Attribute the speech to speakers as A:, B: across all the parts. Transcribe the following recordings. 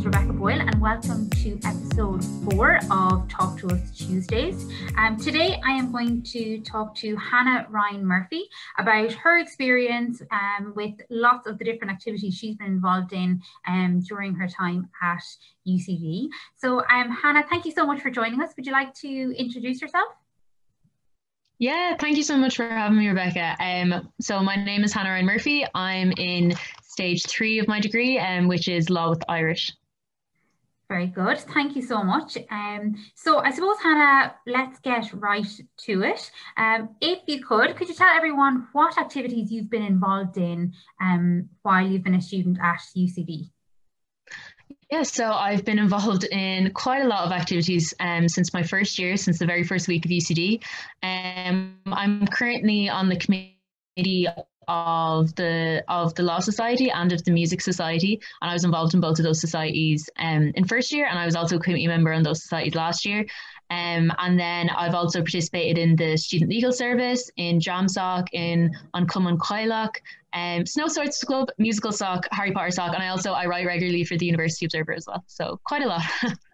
A: is Rebecca Boyle, and welcome to episode four of Talk to Us Tuesdays. Um, today, I am going to talk to Hannah Ryan Murphy about her experience um, with lots of the different activities she's been involved in um, during her time at UCD. So, um, Hannah, thank you so much for joining us. Would you like to introduce yourself?
B: Yeah, thank you so much for having me, Rebecca. Um, so my name is Hannah Ryan Murphy. I'm in stage three of my degree, um, which is law with Irish.
A: Very good. Thank you so much. Um, so I suppose, Hannah, let's get right to it. Um, if you could, could you tell everyone what activities you've been involved in um, while you've been a student at UCD?
B: Yeah, so I've been involved in quite a lot of activities um, since my first year, since the very first week of UCD. Um, I'm currently on the committee of the of the Law Society and of the Music Society, and I was involved in both of those societies um, in first year, and I was also a committee member in those societies last year. Um, and then I've also participated in the Student Legal Service, in JAMSOC, in Cumann Gaelach, um, Snow Sports Club, Musical Sock, Harry Potter Soc, and I also I write regularly for the University Observer as well. So quite a lot.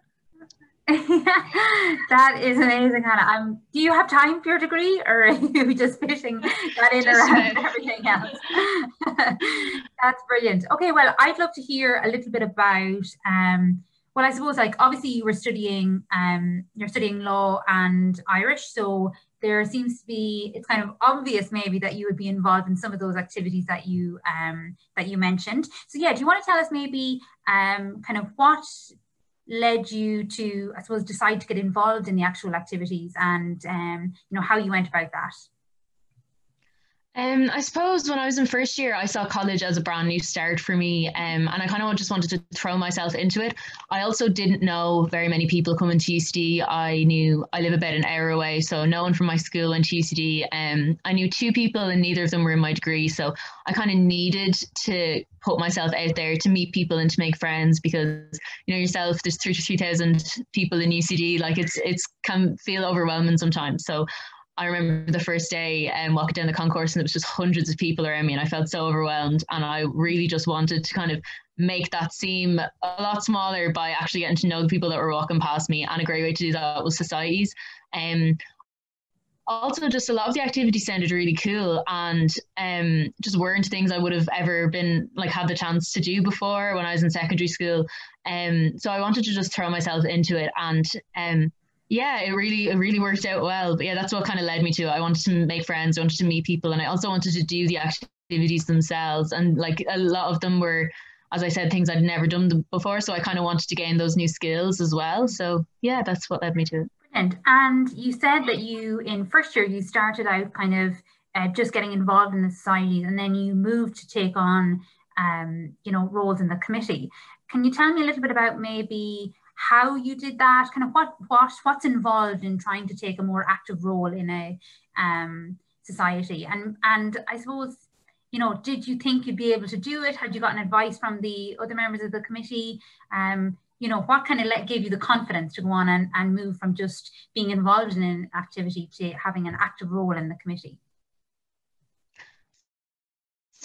A: that is amazing, Hannah. Um, do you have time for your degree, or are you just fishing that in just around everything else? That's brilliant. Okay, well, I'd love to hear a little bit about. Um, well, I suppose like obviously you were studying um, you're studying law and Irish, so there seems to be it's kind of obvious maybe that you would be involved in some of those activities that you um, that you mentioned. So yeah, do you want to tell us maybe um, kind of what led you to I suppose decide to get involved in the actual activities and um, you know how you went about that?
B: Um, I suppose when I was in first year, I saw college as a brand new start for me, um, and I kind of just wanted to throw myself into it. I also didn't know very many people coming to UCD. I knew I live about an hour away, so no one from my school went to UCD. Um, I knew two people, and neither of them were in my degree, so I kind of needed to put myself out there to meet people and to make friends because you know yourself. There's 3 to 3000 people in UCD. Like it's it's can feel overwhelming sometimes. So I remember the first day and um, walking down the concourse and it was just hundreds of people around me and I felt so overwhelmed and I really just wanted to kind of make that seem a lot smaller by actually getting to know the people that were walking past me and a great way to do that was societies. Um, also just a lot of the activities sounded really cool and um, just weren't things I would have ever been like had the chance to do before when I was in secondary school. Um, so I wanted to just throw myself into it and um, yeah, it really it really worked out well. But yeah, that's what kind of led me to. I wanted to make friends, I wanted to meet people, and I also wanted to do the activities themselves. And like a lot of them were, as I said, things I'd never done before. So I kind of wanted to gain those new skills as well. So yeah, that's what led me to it.
A: Brilliant. And you said that you in first year you started out kind of uh, just getting involved in the societies, and then you moved to take on um, you know roles in the committee. Can you tell me a little bit about maybe how you did that, kind of what what what's involved in trying to take a more active role in a um, society, and and I suppose you know, did you think you'd be able to do it? Had you gotten advice from the other members of the committee? Um, you know, what kind of let gave you the confidence to go on and, and move from just being involved in an activity to having an active role in the committee?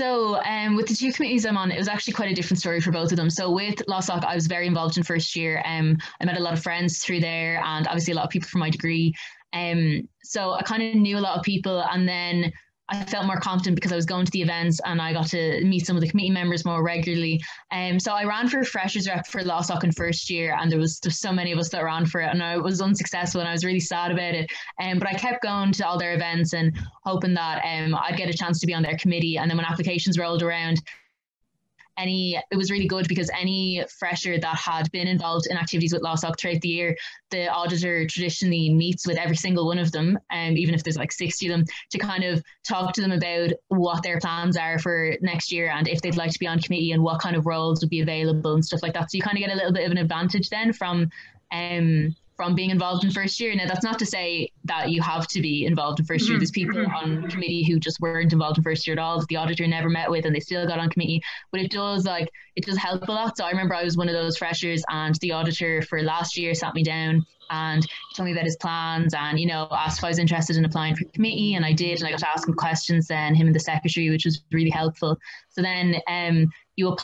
B: So um, with the two committees I'm on, it was actually quite a different story for both of them. So with LawSoc, I was very involved in first year. Um, I met a lot of friends through there and obviously a lot of people from my degree. Um, so I kind of knew a lot of people and then I felt more confident because I was going to the events and I got to meet some of the committee members more regularly. Um, so I ran for freshers rep for LawSoc in first year, and there was just so many of us that ran for it, and I was unsuccessful, and I was really sad about it. Um, but I kept going to all their events and hoping that um, I'd get a chance to be on their committee. And then when applications rolled around, any it was really good because any fresher that had been involved in activities with LawSoc throughout the year, the auditor traditionally meets with every single one of them, and um, even if there's like 60 of them, to kind of talk to them about what their plans are for next year and if they'd like to be on committee and what kind of roles would be available and stuff like that. So you kind of get a little bit of an advantage then from um from being involved in first year. Now, that's not to say that you have to be involved in 1st year. Mm-hmm. There's people mm-hmm. on committee who just weren't involved in first year at all, that the auditor never met with, and they still got on committee. But it does like it does help a lot. So I remember I was one of those freshers, and the auditor for last year sat me down and told me about his plans, and you know asked if I was interested in applying for committee, and I did, and I got to ask him questions then, him and the secretary, which was really helpful. So then um, you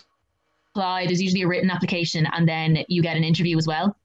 B: apply, there's usually a written application and then you get an interview as well.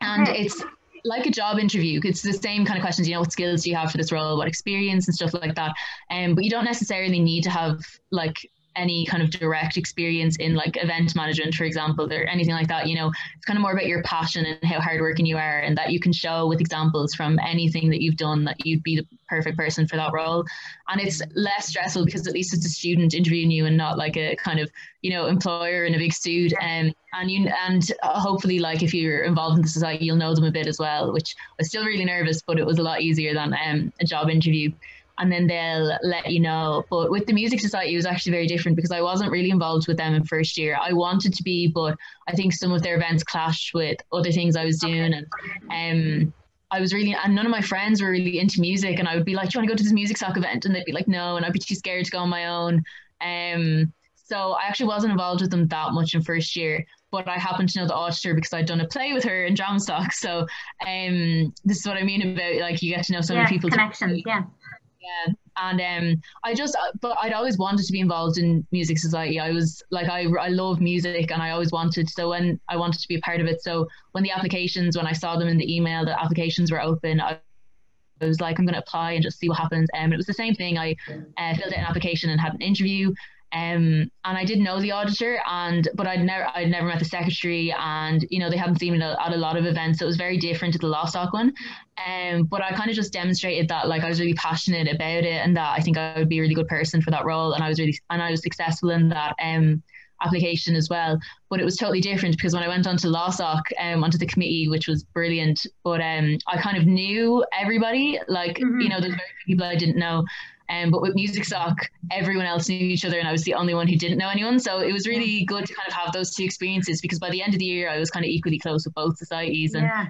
B: And it's like a job interview. It's the same kind of questions, you know, what skills do you have for this role, what experience and stuff like that. Um, but you don't necessarily need to have like any kind of direct experience in like event management, for example, or anything like that. You know, it's kind of more about your passion and how hardworking you are, and that you can show with examples from anything that you've done that you'd be the perfect person for that role. And it's less stressful because at least it's a student interviewing you and not like a kind of you know employer in a big suit. Um, and you and hopefully, like if you're involved in the society, you'll know them a bit as well. Which I was still really nervous, but it was a lot easier than um, a job interview and then they'll let you know. But with the Music Society, it was actually very different because I wasn't really involved with them in first year. I wanted to be, but I think some of their events clashed with other things I was doing, and um, I was really, and none of my friends were really into music, and I would be like, "Do you want to go to this music sock event?" And they'd be like, "No," and I'd be too scared to go on my own. Um, so I actually wasn't involved with them that much in first year, but I happened to know the auditor because I'd done a play with her in Dramsoc. So um, this is what I mean about like you get to know so
A: yeah,
B: many people.
A: Connections, yeah.
B: Yeah, and um, I just, uh, but I'd always wanted to be involved in music society. I was like, I, I love music, and I always wanted. So when I wanted to be a part of it, so when the applications, when I saw them in the email, the applications were open. I, I was like, I'm going to apply and just see what happens. And um, it was the same thing. I uh, filled out an application and had an interview. Um, and I did know the auditor, and but I'd never I'd never met the secretary, and you know they hadn't seen me at a lot of events, so it was very different to the LawSoc one. Um, but I kind of just demonstrated that like I was really passionate about it, and that I think I would be a really good person for that role, and I was really and I was successful in that. Um, application as well. But it was totally different because when I went onto LawSoc, um, onto the committee, which was brilliant, but um, I kind of knew everybody. Like, mm-hmm. you know, there's very few people I didn't know. Um, but with Music Sock, everyone else knew each other, and I was the only one who didn't know anyone. So it was really good to kind of have those two experiences because by the end of the year, I was kind of equally close with both societies and yeah.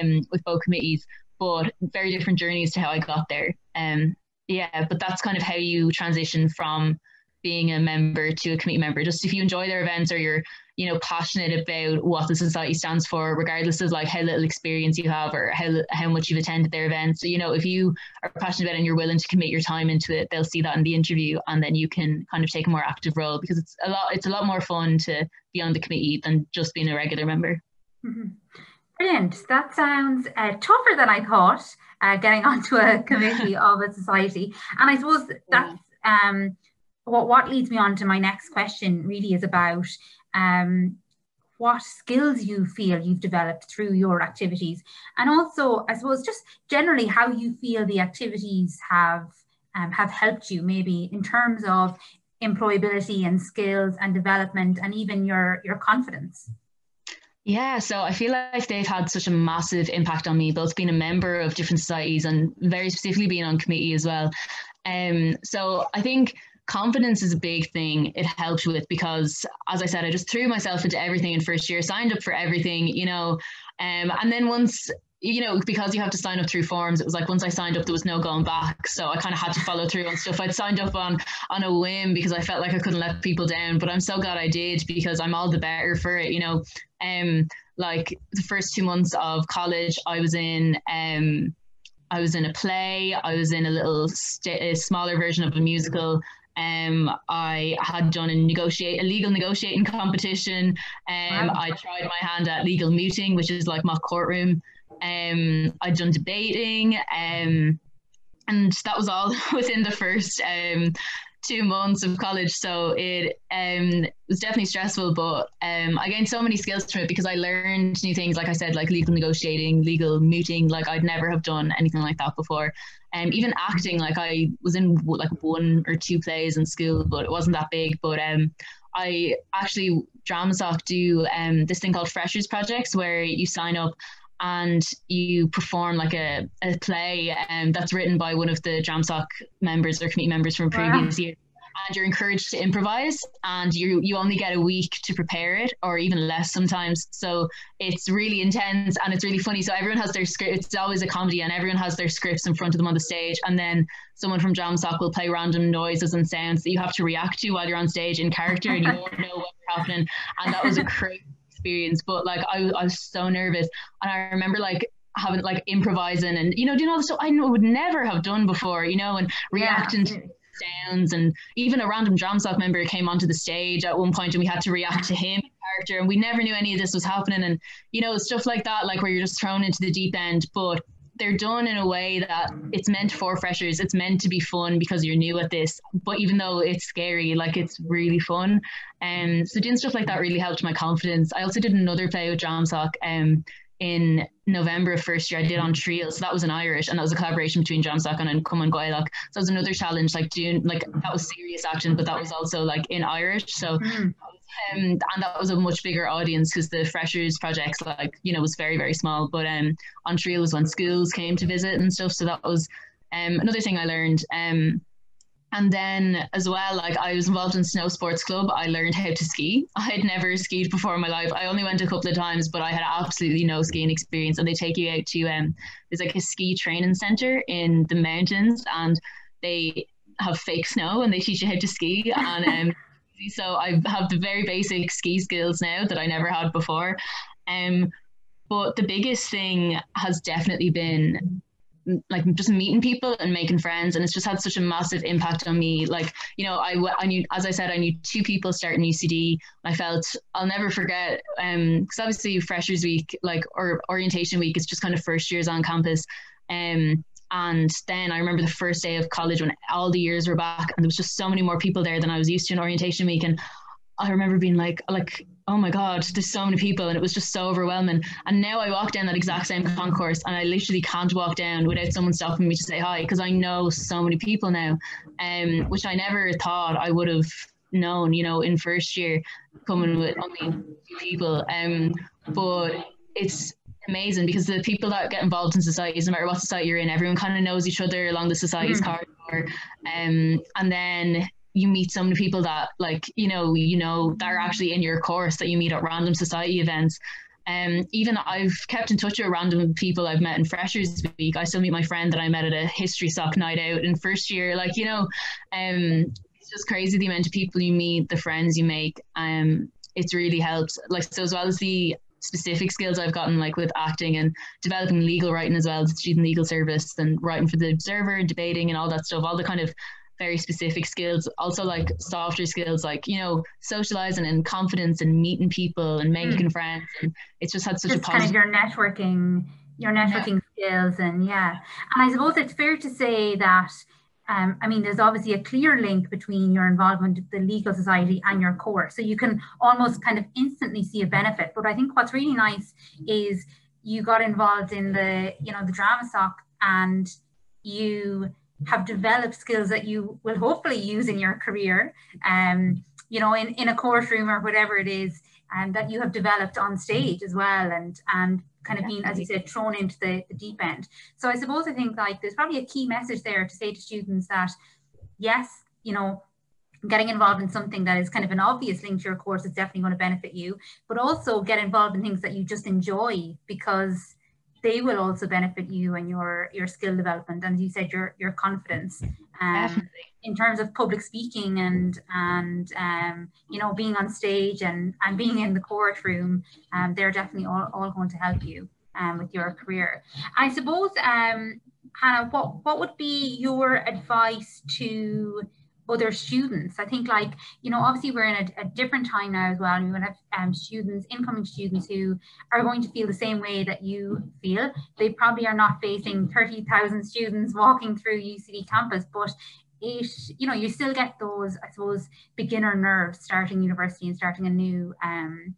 B: um, with both committees, but very different journeys to how I got there. Um, yeah, but that's kind of how you transition from being a member to a committee member. Just if you enjoy their events or you're you know passionate about what the society stands for regardless of like how little experience you have or how how much you've attended their events so, you know if you are passionate about it and you're willing to commit your time into it they'll see that in the interview and then you can kind of take a more active role because it's a lot it's a lot more fun to be on the committee than just being a regular member
A: mm-hmm. brilliant that sounds uh, tougher than i thought uh, getting onto a committee of a society and i suppose that's um what what leads me on to my next question really is about um, what skills you feel you've developed through your activities and also i suppose just generally how you feel the activities have um, have helped you maybe in terms of employability and skills and development and even your your confidence
B: yeah, so I feel like they've had such a massive impact on me, both being a member of different societies and very specifically being on committee as well. Um, so I think confidence is a big thing it helped with because as i said i just threw myself into everything in first year signed up for everything you know um, and then once you know because you have to sign up through forms it was like once i signed up there was no going back so i kind of had to follow through on stuff i'd signed up on on a whim because i felt like i couldn't let people down but i'm so glad i did because i'm all the better for it you know um like the first two months of college i was in um I was in a play. I was in a little st- a smaller version of a musical. Um, I had done a negotiate a legal negotiating competition. Um, wow. I tried my hand at legal mooting, which is like my courtroom. Um, I'd done debating. Um, and that was all within the first um, two months of college. So it um, was definitely stressful, but um, I gained so many skills from it because I learned new things, like I said, like legal negotiating, legal mooting. Like I'd never have done anything like that before. Um, even acting, like I was in like one or two plays in school, but it wasn't that big. But um, I actually Dramsoc do um, this thing called Freshers Projects, where you sign up and you perform like a, a play um, that's written by one of the Dramsoc members or committee members from previous wow. years and you're encouraged to improvise and you you only get a week to prepare it or even less sometimes. So it's really intense and it's really funny. So everyone has their script it's always a comedy and everyone has their scripts in front of them on the stage and then someone from Dramsoc will play random noises and sounds that you have to react to while you're on stage in character and you won't know what's happening. And that was a crazy experience but like I, I was so nervous. And I remember like having like improvising and you know doing all the stuff I would never have done before you know and reacting yeah. to mm. sounds. And even a random drum Dramsoc member came onto the stage at one point and we had to react to him character and we never knew any of this was happening. And you know stuff like that like where you're just thrown into the deep end. But they're done in a way that it's meant for freshers. It's meant to be fun because you're new at this. But even though it's scary like it's really fun. And um, so doing stuff like that really helped my confidence. I also did another play with Dramsoc um in November of first year, I did An Triail. So that was in Irish and that was a collaboration between John Dramsoc and Cumann Gaelach. So that was another challenge, like doing like that was serious action, but that was also like in Irish. So mm. um, and that was a much bigger audience because the freshers projects like, you know, was very, very small. But um An Triail was when schools came to visit and stuff. So that was um another thing I learned. Um and then as well, like I was involved in snow sports club. I learned how to ski. I had never skied before in my life. I only went a couple of times, but I had absolutely no skiing experience. And they take you out to um, there's like a ski training center in the mountains, and they have fake snow and they teach you how to ski. And um, so I have the very basic ski skills now that I never had before. Um, but the biggest thing has definitely been like just meeting people and making friends and it's just had such a massive impact on me. Like you know I, I knew as I said I knew two people starting UCD I felt I'll never forget um because obviously freshers week like or orientation week is just kind of first years on campus. Um and then I remember the first day of college when all the years were back and there was just so many more people there than I was used to in orientation week. And I remember being like like oh my god there's so many people and it was just so overwhelming. And now i walk down that exact same concourse and i literally can't walk down without someone stopping me to say hi because i know so many people now um which i never thought i would have known you know in first year coming with only few people. Um but it's amazing because the people that get involved in societies no matter what society you're in everyone kind of knows each other along the society's mm. corridor. Um and then you meet so many people that like you know you know that are actually in your course that you meet at random society events um, even I've kept in touch with random people I've met in Freshers Week. I still meet my friend that I met at a history sock night out in first year. Like, you know, um, it's just crazy the amount of people you meet, the friends you make. Um, it's really helped. Like, so as well as the specific skills I've gotten, like with acting and developing legal writing as well, student legal service and writing for the Observer debating and all that stuff, all the kind of very specific skills also like softer skills like you know socializing and confidence and meeting people and making mm. friends and it's just had such just a positive
A: kind of your networking your networking yeah. skills and yeah and i suppose it's fair to say that um, I mean, there's obviously a clear link between your involvement with the legal society and your course. So you can almost kind of instantly see a benefit. But I think what's really nice is you got involved in the, you know, the Dramasoc and you have developed skills that you will hopefully use in your career, um, you know, in, in a courtroom or whatever it is, and that you have developed on stage as well, and and kind of being, as you said, thrown into the, the deep end. So I suppose I think like there's probably a key message there to say to students that yes, you know, getting involved in something that is kind of an obvious link to your course is definitely going to benefit you, but also get involved in things that you just enjoy because they will also benefit you and your your skill development and you said your your confidence um, in terms of public speaking and and um, you know being on stage and and being in the courtroom um, they're definitely all, all going to help you um, with your career. I suppose um, hannah what what would be your advice to other students. I think like, you know, obviously we're in a, a different time now as well. And we have um, students, incoming students who are going to feel the same way that you feel. They probably are not facing 30,000 students walking through UCD campus, but it, you know, you still get those, I suppose, beginner nerves starting university and starting a new um,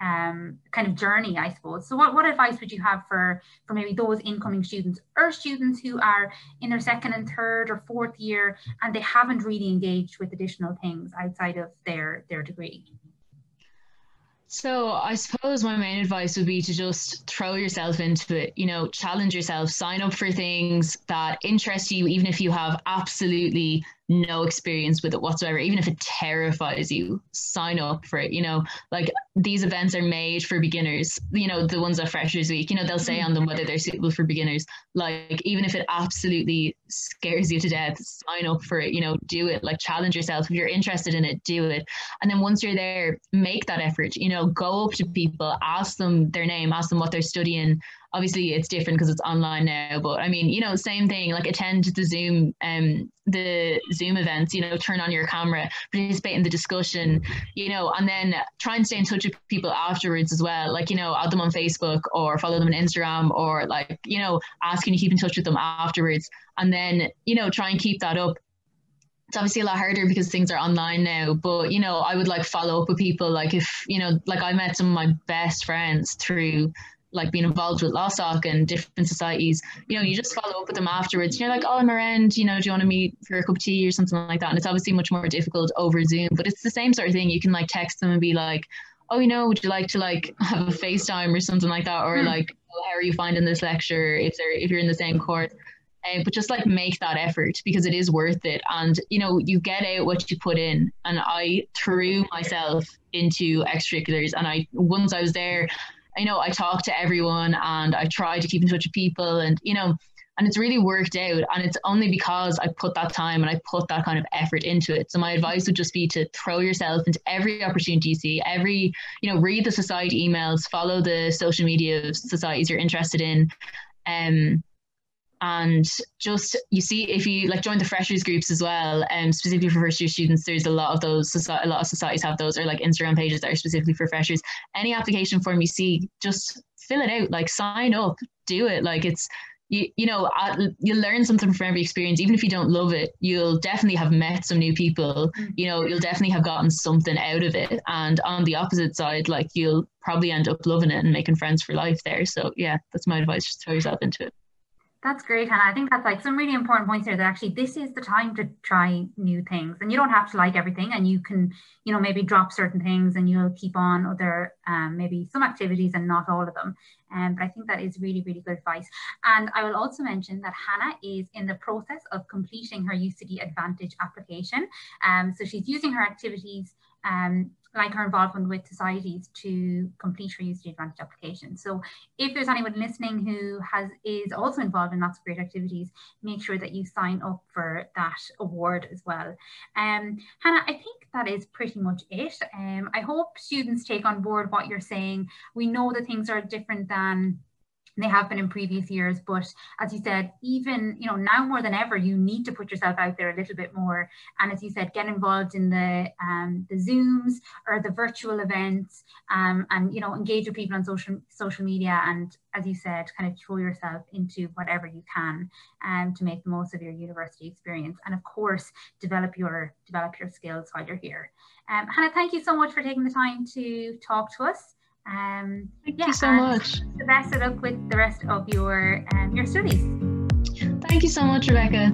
A: um, kind of journey, I suppose. So what, what advice would you have for, for maybe those incoming students or students who are in their second and third or fourth year and they haven't really engaged with additional things outside of their, their degree?
B: So I suppose my main advice would be to just throw yourself into it, you know, challenge yourself, sign up for things that interest you, even if you have absolutely no experience with it whatsoever, even if it terrifies you, sign up for it. You know, like these events are made for beginners, you know, the ones at Freshers Week, you know, they'll say mm-hmm. on them whether they're suitable for beginners. Like, even if it absolutely scares you to death, sign up for it, you know, do it, like challenge yourself. If you're interested in it, do it. And then once you're there, make that effort, you know, go up to people, ask them their name, ask them what they're studying obviously it's different because it's online now but i mean you know same thing like attend the zoom um the zoom events you know turn on your camera participate in the discussion you know and then try and stay in touch with people afterwards as well like you know add them on facebook or follow them on instagram or like you know ask can keep in touch with them afterwards. And then you know try and keep that up. It's obviously a lot harder because things are online now but you know i would like follow up with people like if you know like i met some of my best friends through like being involved with LawSoc and different societies, you know, you just follow up with them afterwards. You're like, oh, I'm around, you know, do you want to meet for a cup of tea or something like that? And it's obviously much more difficult over Zoom, but it's the same sort of thing. You can like text them and be like, oh, you know, would you like to like have a FaceTime or something like that? Or hmm. like, oh, how are you finding this lecture if they're if you're in the same course? Uh, but just like make that effort because it is worth it and you know you get out what you put in and i threw myself into extracurriculars and i once i was there you know, I talk to everyone and I try to keep in touch with people and, you know, and it's really worked out. And it's only because I put that time and I put that kind of effort into it. So my advice would just be to throw yourself into every opportunity you see, every, you know, read the society emails, follow the social media societies you're interested in. Um, and just you see if you like join the freshers groups as well and um, specifically for first year students there's a lot of those a lot of societies have those or like instagram pages that are specifically for freshers. Any application form you see just fill it out like sign up do it. Like it's you, you know you learn something from every experience. Even if you don't love it you'll definitely have met some new people. Mm. you know you'll definitely have gotten something out of it. And on the opposite side like you'll probably end up loving it and making friends for life there. So yeah that's my advice. Just throw yourself into it
A: that's great, Hannah. I think that's like some really important points here that actually this is the time to try new things and you don't have to like everything and you can, you know, maybe drop certain things and you'll keep on other, um, maybe some activities and not all of them. Um, but I think that is really, really good advice. And I will also mention that Hannah is in the process of completing her UCD Advantage application. Um, so she's using her activities um, like our involvement with societies to complete her UCD Advantage application. So if there's anyone listening who has is also involved in lots of great activities, make sure that you sign up for that award as well. Um, Hannah, I think that is pretty much it. Um, I hope students take on board what you're saying. We know that things are different than they have been in previous years. But as you said, even you know now more than ever, you need to put yourself out there a little bit more. And as you said, get involved in the um, the Zooms or the virtual events, um, and you know engage with people on social social media. And as you said, kind of throw yourself into whatever you can um, to make the most of your university experience. And of course, develop your develop your skills while you're here. Um, Hannah, thank you so much for taking the time to talk to us.
B: Um, Thank yeah, you so much.
A: The best of luck with the rest of your um, your studies.
B: Thank you so much, Rebecca.